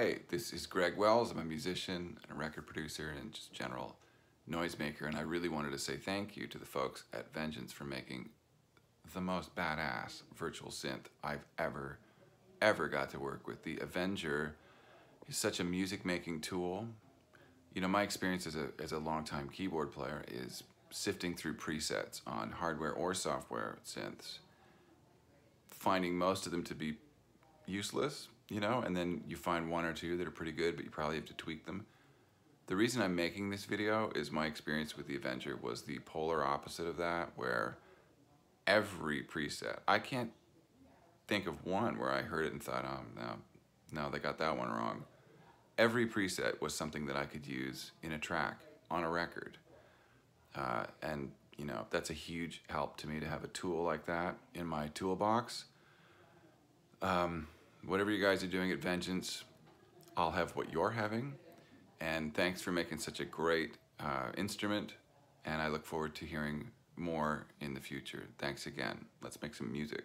Hey, this is Greg Wells. I'm a musician and a record producer and just general noisemaker, and I really wanted to say thank you to the folks at Vengeance for making the most badass virtual synth I've ever, ever got to work with. The Avenger is such a music making tool. You know, my experience as a, as a longtime keyboard player is sifting through presets on hardware or software synths, finding most of them to be useless, you know, and then you find one or two that are pretty good, but you probably have to tweak them. The reason I'm making this video is my experience with the Avenger was the polar opposite of that, where every preset, I can't think of one where I heard it and thought, oh, no, no, they got that one wrong. Every preset was something that I could use in a track, on a record. Uh, and, you know, that's a huge help to me to have a tool like that in my toolbox. Um, whatever you guys are doing at Vengeance, I'll have what you're having. And thanks for making such a great uh, instrument. And I look forward to hearing more in the future. Thanks again. Let's make some music.